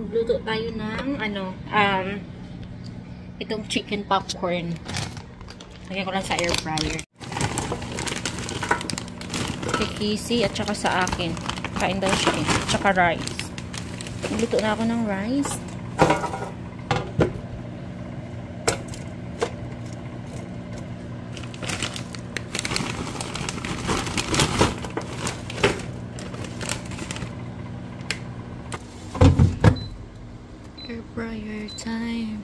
Magluto tayo ng ano, um, itong chicken popcorn. Lagyan ko lang sa air fryer. Kay Casey at saka sa akin. Kain daw siya eh. Tsaka rice. Magluto na ako ng rice. Air fryer time.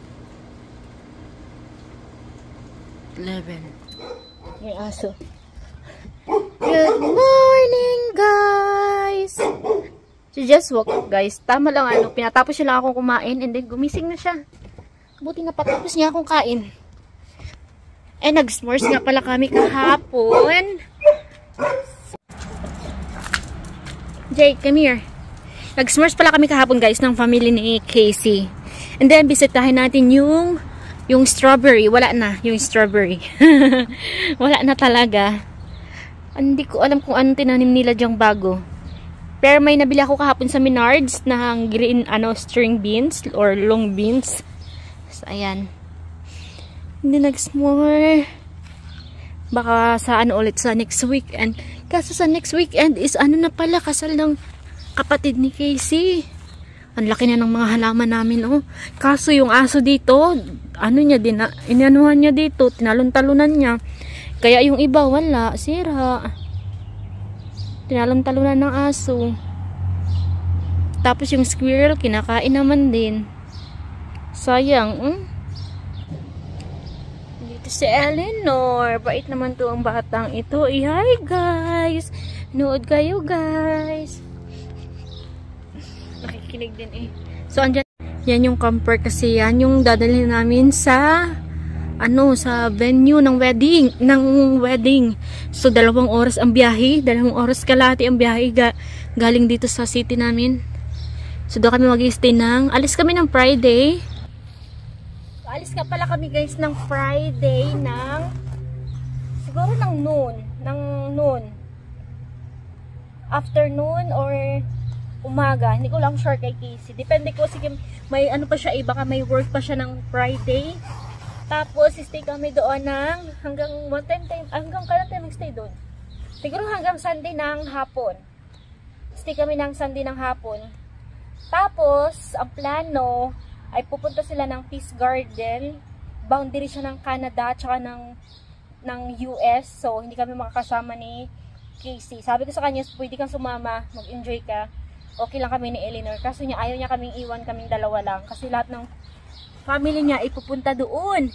11. May aso. Good morning, guys! She just woke up, guys. Tama lang, ano, pinatapos siya lang akong kumain and then gumising na siya. Buti na patapos niya akong kain. Eh, nag-s'mores nga pala kami kahapon. Jake, come here. Nag-s'mores pala kami kahapon, guys, ng family ni Casey. And then, bisitahin natin yung yung strawberry. Wala na, yung strawberry. Wala na talaga. Hindi ko alam kung anong tinanim nila dyang bago. Pero may nabili ako kahapon sa Menards ng green ano string beans or long beans. So, ayan. Hindi nag-s'more. Baka sa ano ulit sa next weekend. Kaso sa next weekend is ano na pala kasal ng kapatid ni Casey. Ang laki na ng mga halaman namin, oh. Kaso yung aso dito, ano niya din, inanuhan niya dito, tinalon-talunan niya. Kaya yung iba, wala, sira. Tinalon-talunan ng aso. Tapos yung squirrel, kinakain naman din. Sayang, hmm? Dito si Eleanor. Bait naman to ang batang ito. Eh, hi guys! Nood kayo guys! Nakikinig din eh. So, andyan, yan yung camper kasi yan yung dadalhin namin sa ano, sa venue ng wedding, ng wedding. So, dalawang oras ang biyahe, dalawang oras kalahati ang biyahe ga, galing dito sa city namin. So, doon kami mag-stay ng, alis kami ng Friday. So, alis ka pala kami guys ng Friday ng, siguro ng noon, ng noon. Afternoon or umaga. Hindi ko lang sure kay Casey. Depende ko sige may ano pa siya eh, baka may work pa siya ng Friday. Tapos stay kami doon ng hanggang one time time hanggang kailan tayo magstay doon? Siguro hanggang Sunday ng hapon. Stay kami ng Sunday ng hapon. Tapos ang plano ay pupunta sila ng Peace Garden. Boundary siya ng Canada at ng ng US. So hindi kami makakasama ni Casey. Sabi ko sa kanya, pwede kang sumama, mag-enjoy ka okay lang kami ni Eleanor. Kaso niya, ayaw niya kaming iwan, kaming dalawa lang. Kasi lahat ng family niya ipupunta doon.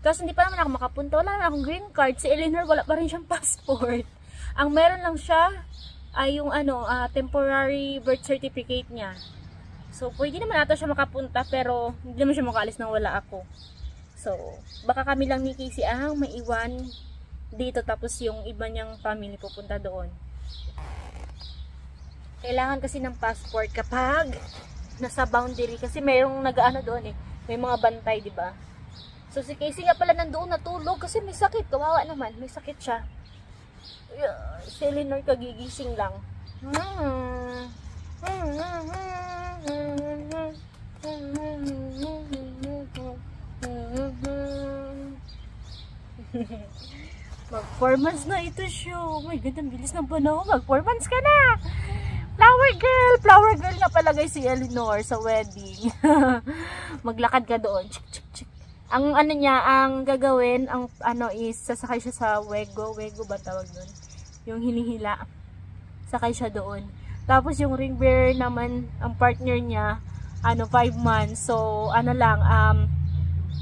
Kasi hindi pa naman ako makapunta. Wala na akong green card. Si Eleanor, wala pa rin siyang passport. Ang meron lang siya ay yung ano, uh, temporary birth certificate niya. So, pwede naman ata siya makapunta pero hindi naman siya makaalis nang wala ako. So, baka kami lang ni Casey ang maiwan dito tapos yung iba niyang family pupunta doon. Kailangan kasi ng passport kapag nasa boundary kasi mayroong nag-ano doon eh. May mga bantay, 'di ba? So si Casey nga pala nandoon natulog kasi may sakit. Kawawa naman, may sakit siya. Si Eleanor kagigising lang. Mag 4 months na ito siya. Oh my God, ang bilis ng panahon. Mag 4 months ka na. Flower girl! Flower girl nga pala guys si Eleanor sa wedding. Maglakad ka doon. Chik, chik, chik. Ang ano niya, ang gagawin, ang ano is, sasakay siya sa wego. Wego ba tawag doon? Yung hinihila. Sakay siya doon. Tapos yung ring bearer naman, ang partner niya, ano, 5 months. So, ano lang, um,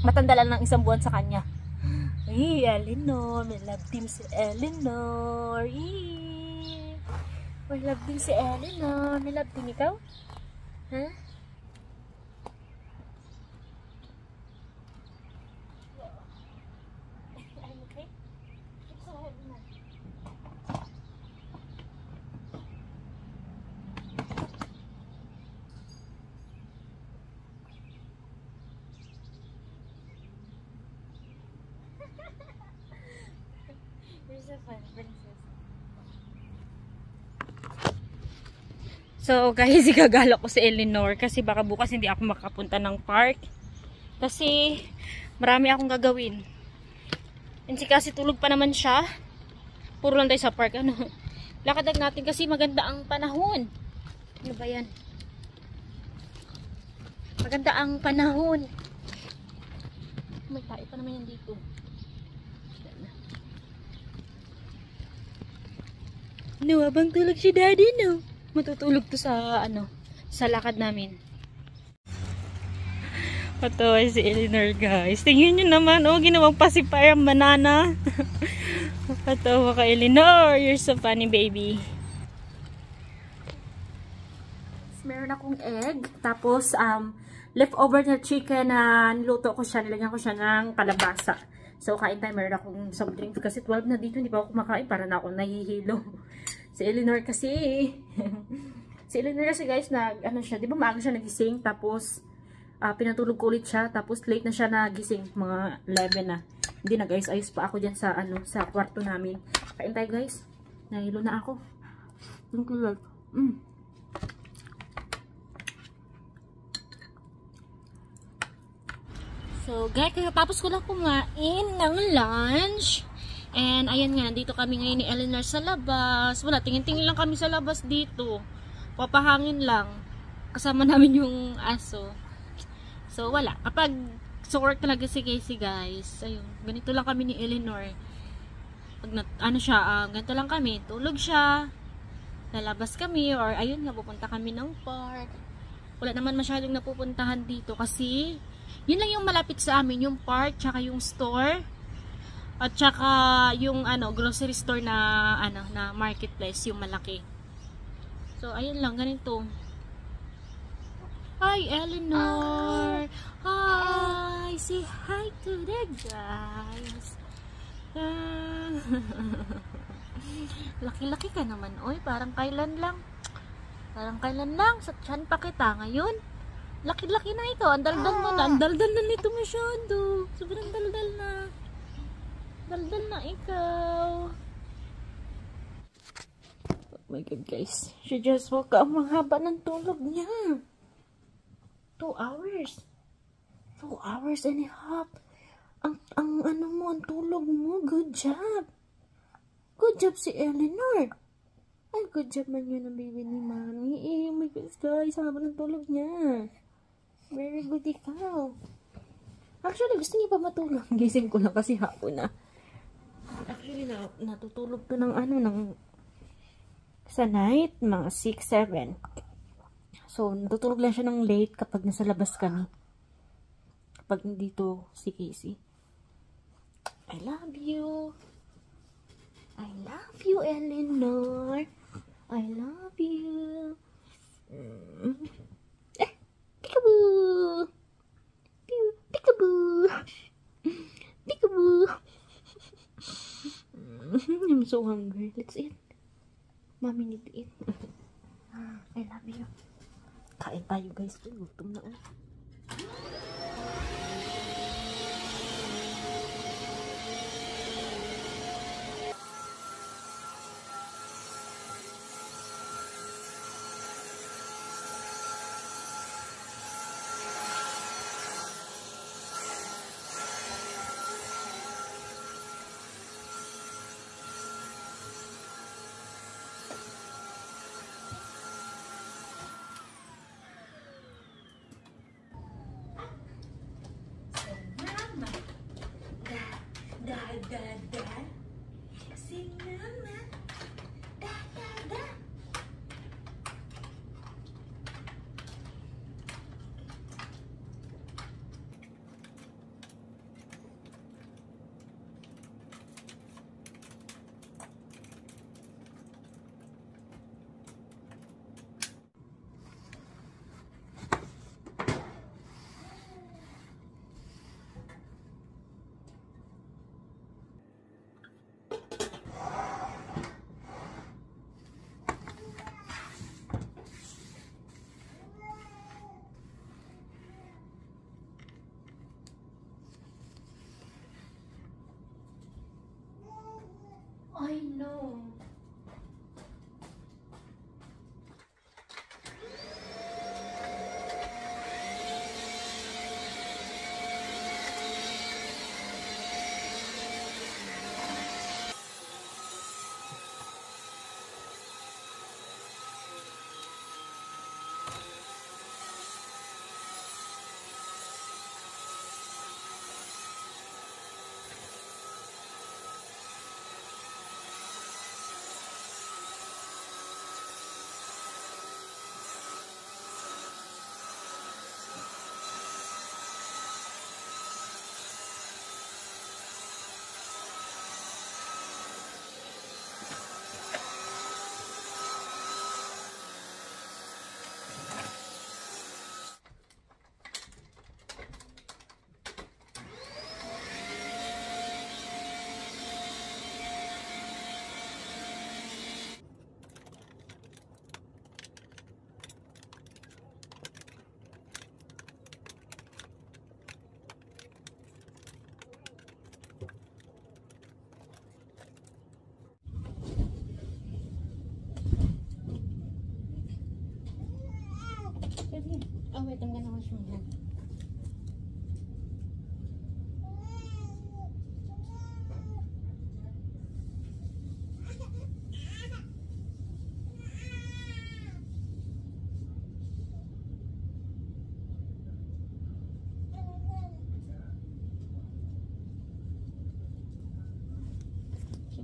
matanda lang ng isang buwan sa kanya. Ay, Eleanor. May love team si Eleanor. Eee. May love din si Ellen, no? May love din ikaw? Ha? Huh? So, guys, igagala ko si Eleanor kasi baka bukas hindi ako makapunta ng park. Kasi, marami akong gagawin. And si kasi tulog pa naman siya. Puro lang tayo sa park. Ano? Lakadag natin kasi maganda ang panahon. Ano ba yan? Maganda ang panahon. May tayo pa naman yan dito. No, abang tulog si daddy, no? Matutulog to sa, ano, sa lakad namin. Patawa si Eleanor, guys. Tingnan nyo naman, oh, ginawang pasipay ang banana. Patawa ka, Eleanor. You're so funny, baby. Meron akong egg. Tapos, um, leftover na chicken na niluto ko siya. Nilagyan ko siya ng kalabasa. So, kain tayo. Meron akong soft drink. Kasi 12 na dito. Hindi pa ako kumakain. Para na ako nahihilo. Si Eleanor kasi. si Eleanor kasi guys, nag, ano siya. Di ba maaga siya nagising. Tapos, uh, pinatulog ko ulit siya. Tapos, late na siya nagising. Mga 11 na. Hindi nag-ayos-ayos pa ako dyan sa, ano, sa kwarto namin. Kain tayo guys. Nahilo na ako. Thank you Lord. Mm. So, guys, tapos ko lang kumain ng lunch. And, ayan nga, dito kami ngayon ni Eleanor sa labas. Wala, tingin-tingin lang kami sa labas dito. Papahangin lang. Kasama namin yung aso. So, wala. Kapag sa work talaga si Casey, guys, ayun, ganito lang kami ni Eleanor. Pag na, ano siya, uh, ganito lang kami. Tulog siya. Lalabas kami, or ayun nga, pupunta kami ng park. Wala naman masyadong napupuntahan dito kasi yun lang yung malapit sa amin, yung park, tsaka yung store. At tsaka yung ano, grocery store na ano, na marketplace, yung malaki. So, ayun lang, ganito. Hi, Eleanor! Hi! Say hi to the guys! Laki-laki ka naman, oy. Parang kailan lang. Parang kailan lang. Sa chan pa kita ngayon. Laki-laki na ito. Ang daldal mo na. Ang daldal na nito masyado. Sobrang daldal na. Daldal na ikaw. Oh my God, guys. She just woke up. Ang haba ng tulog niya. Two hours. Two hours and a half. Ang, ang ano mo, ang tulog mo. Good job. Good job si Eleanor. Ay, good job man yun ang baby ni Mami. Eh, oh my goodness, guys. Ang haba ng tulog niya. Very good ikaw. Actually, gusto niya pa matulog. Gising ko lang kasi hapon na. Actually, na, natutulog to ng ano, ng sa night, mga 6, 7. So, natutulog lang siya ng late kapag nasa labas kami. Kapag dito si Casey. I love you. I love you, Eleanor. I love you. Mm. Peekaboo! Peekaboo! Peekaboo! I'm so hungry. Let's eat. Mommy need to eat. I love you. Kain tayo guys. Gutom na oh.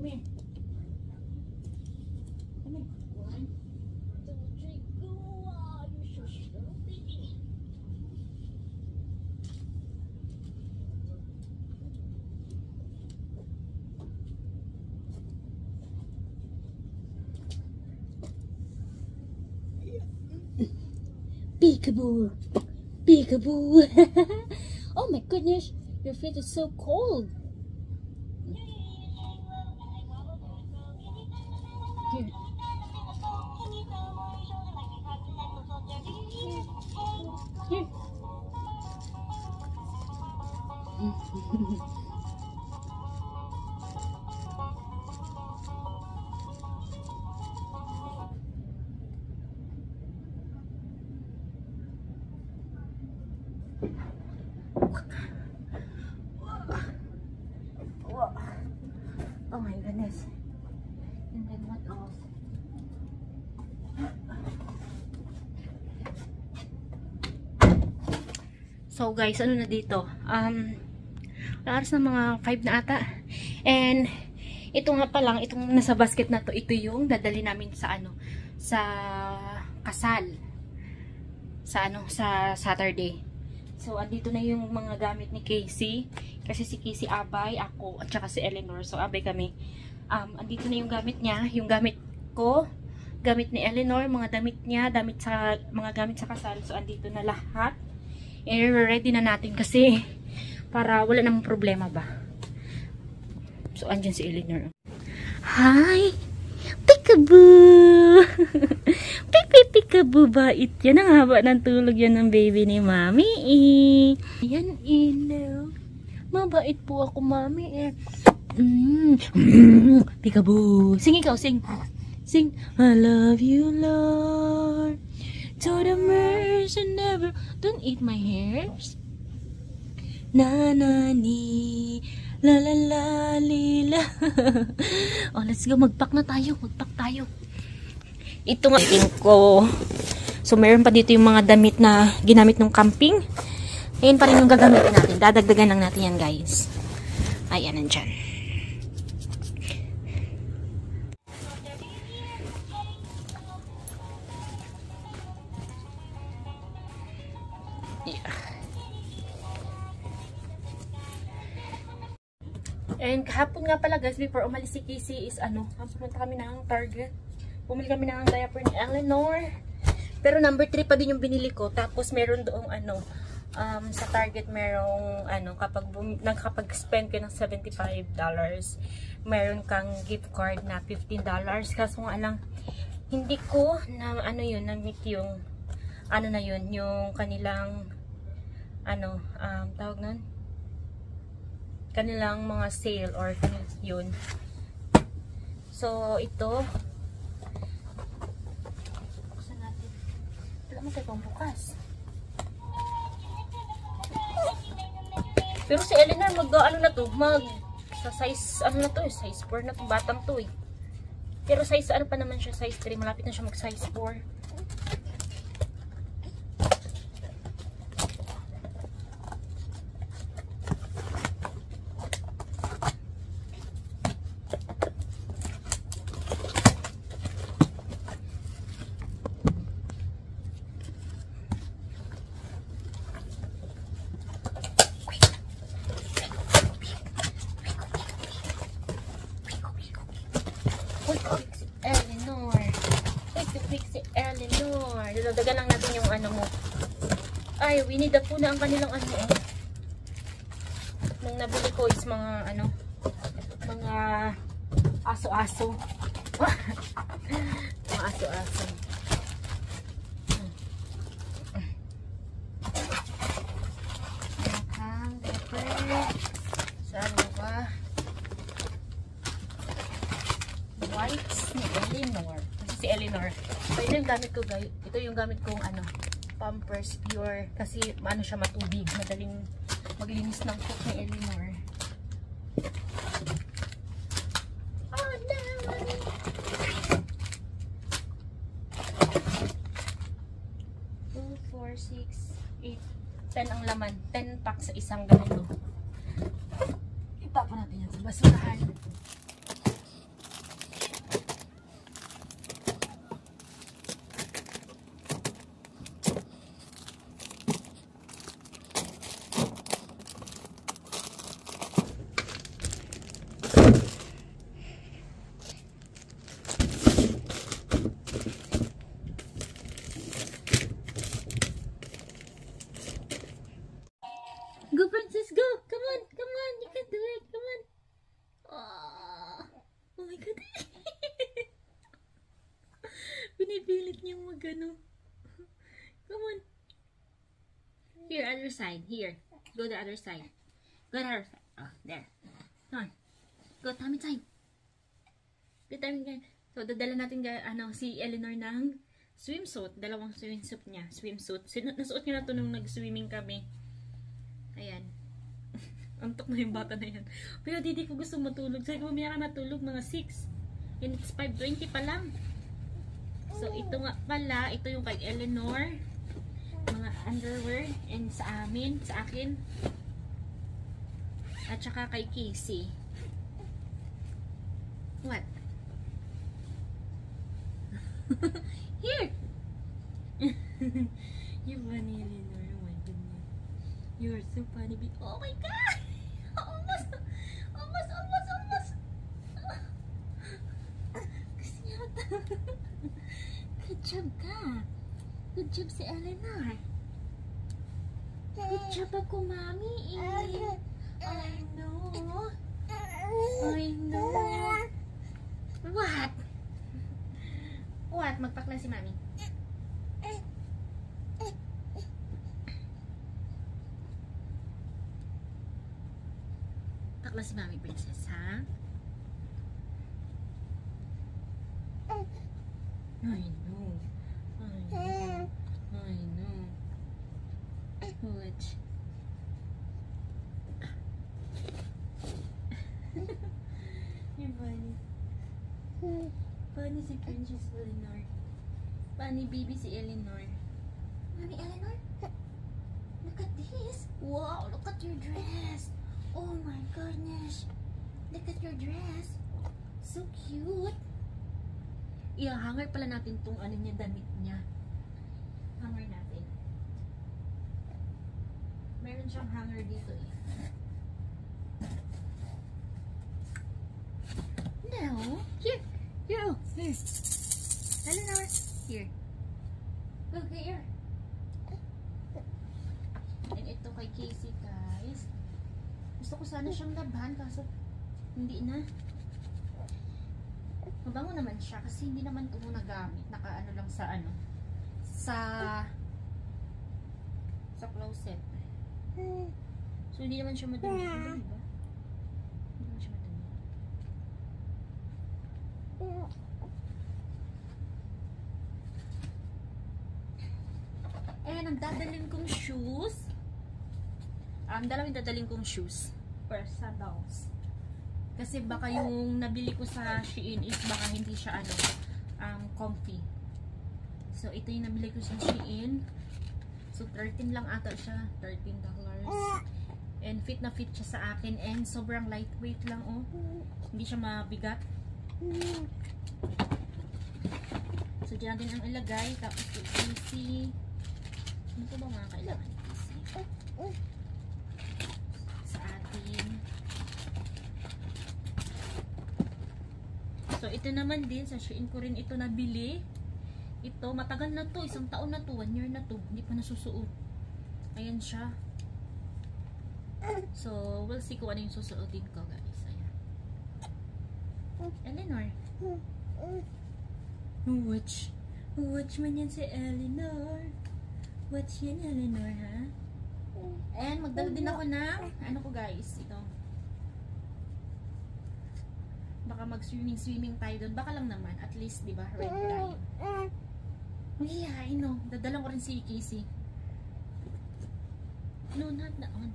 Come here. Come here. Ah, you're. Peekaboo. Peekaboo. oh my goodness. Your feet is so cold. So guys, ano na dito? Um, oras na mga 5 na ata. And ito nga pa lang, itong nasa basket na to, ito yung dadali namin sa ano, sa kasal. Sa ano, sa Saturday. So, andito na yung mga gamit ni Casey. Kasi si Casey abay, ako, at saka si Eleanor. So, abay kami. Um, andito na yung gamit niya. Yung gamit ko, gamit ni Eleanor, mga damit niya, damit sa, mga gamit sa kasal. So, andito na lahat. I-ready na natin kasi para wala namang problema ba. So, andyan si Eleanor. Hi! Peekaboo! Peekaboo bait yan. Ang haba ng tulog yan ng baby ni Mami. Eh. Yan, Ilo. Mabait po ako, Mami. Eh. Mm. Mm. Peekaboo. Sing ikaw, sing. Sing. I love you, Lord. To the mercy never. Don't eat my hairs. Na na ni. La la la li la. oh, let's go. Magpak na tayo. Magpak tayo. Ito nga tingin ko. So, meron pa dito yung mga damit na ginamit ng camping. Ayun pa rin yung gagamitin natin. Dadagdagan lang natin yan, guys. Ayan, nandyan. Nga pala guys, before umalis si Casey is ano, pumunta kami ng Target. Bumili kami ng diaper ni Eleanor. Pero number 3 pa din yung binili ko. Tapos meron doong ano, um, sa Target merong ano, kapag nagkapag-spend ka ng $75, meron kang gift card na $15. Kaso nga lang, hindi ko na ano yun, na-meet yung ano na yun, yung kanilang ano, um, tawag nun? Kanilang mga sale or yun. So, ito. Buksan natin. Wala mo tayo bukas. Pero si Eleanor mag, ano na to, mag, sa size, ano na to eh, size 4 na to, batang to eh. Pero size, ano pa naman siya, size 3, malapit na siya mag size 4. Quick, quick si Eleanor. Quick, quick si Eleanor. Dadagan lang natin yung ano mo. The Pooh na ang kanilang ano eh. Nung nabili ko is mga ano, mga aso-aso. mga aso-aso. Whites ni Eleanor. Kasi si Eleanor. So, ito yung gamit ko, guys. Ito yung gamit kong ano. Pampers Pure. Kasi ano siya matubig. Madaling maglinis ng cook ni Eleanor. Oh no! Two, four, six, eight, ten ang laman. Ten pack sa isang ganito. Itapon natin yan sa basurahan. Go, Princess, go! Come on, come on, you can do it, come on. Oh, oh my God. Magano. Come on. Here, other side. Here. Go the other side. Go the other side. Oh, there. Come on. Go, tummy time. Go, tummy time. So, dadala natin ano, si Eleanor ng swimsuit. Dalawang swimsuit niya. Swimsuit. Sinu- nasuot niya na to nung nag-swimming kami. Ayan. Antok na yung bata na yan. Pero di, di ko gusto matulog. Sabi ko, mamaya ka matulog mga 6. And it's 5.20 pa lang. So, ito nga pala, ito yung kay Eleanor. Mga underwear. And sa amin, sa akin. At saka kay Casey. What? Here! you funny, Eleanor. Oh my goodness. You are so funny. Oh my god! almost! Almost, almost, almost! Gusto niya ata. Good job ka. Good job si Eleanor. Good job ako, mami. I know. I know. What? What? Magpakla si mami. Pakla si mami, princess, ha? I know. I know. I know. What? You're funny. Princess Eleanor. Funny baby si Eleanor. Mami Eleanor? Look at this. Wow, look at your dress. Oh my goodness. Look at your dress. So cute. I-hanger pala natin tong ano niya, damit niya. Hanger natin. Meron siyang hanger dito eh. No. Here. Here. Oh. Here. Eleanor. Here. Look here. And ito kay Casey, guys. Gusto ko sana siyang laban, kaso hindi na. Mabango naman siya kasi hindi naman ito nagamit. Naka ano lang sa ano. Sa sa closet. So hindi naman siya madumi. Madumi ba? Hindi naman siya madumi. And ang dadalhin kong shoes. Ang dalawang dadalhin kong shoes. Or sandals. Kasi baka yung nabili ko sa Shein is baka hindi siya ano, um, comfy. So, ito yung nabili ko sa Shein. So, 13 lang ata siya. 13 dollars. And fit na fit siya sa akin. And sobrang lightweight lang, oh. Hindi siya mabigat. So, dyan natin ang ilagay. Tapos, easy. Ano ba mga kailangan? Sa atin. So, ito naman din, sa Shein ko rin ito nabili. Ito, matagal na to, isang taon na to, one year na to, hindi pa nasusuot. Ayan siya. So, we'll see kung ano yung susuotin ko, guys. Ayan. Eleanor. Watch. Watch man yan si Eleanor. Watch yan, Eleanor, ha? And, magdala din ako ng, ano ko, guys, ito. Baka mag-swimming-swimming tayo doon. Baka lang naman. At least, di ba, ready tayo. Mahihayin, no. Dadalang ko rin si Casey. No, not that one.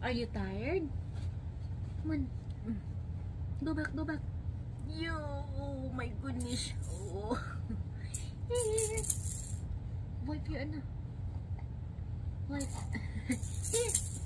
Are you tired? Come on. Go back, go back. Yo, oh my goodness. Oh. Wipe your ano. Wipe.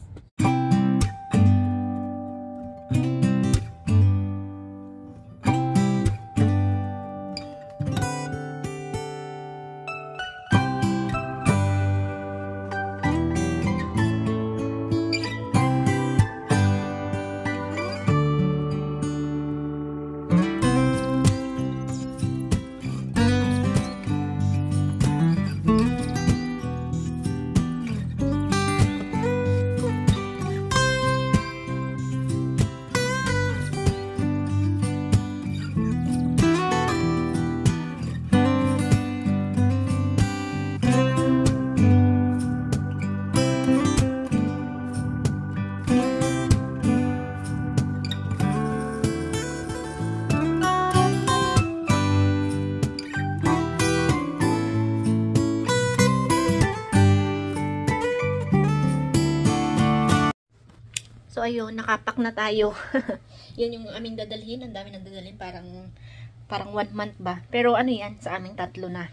So, ayun, nakapak na tayo. yan yung aming dadalhin. Ang dami nang dadalhin. Parang, parang one month ba. Pero ano yan, sa aming tatlo na.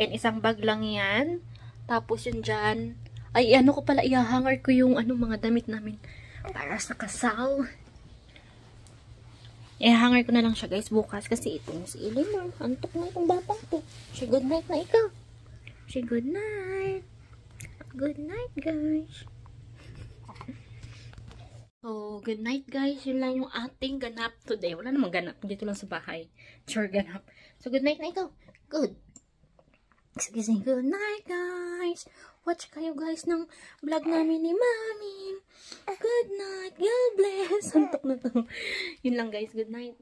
And isang bag lang yan. Tapos yun dyan. Ay, ano ko pala, ihahanger ko yung ano, mga damit namin. Para sa kasal. Ihahanger ko na lang siya guys bukas. Kasi itong si Eleanor. Antok na itong batang to. Say good night na ikaw. Say good night. Good night guys. So, good night guys. Yun lang yung ating ganap today. Wala namang ganap. Dito lang sa bahay. Sure ganap. So, good night na ikaw. Good. Excuse me. Good night guys. Watch kayo guys ng vlog namin ni Mami. Good night. God bless. Antok na to. Yun lang guys. Good night.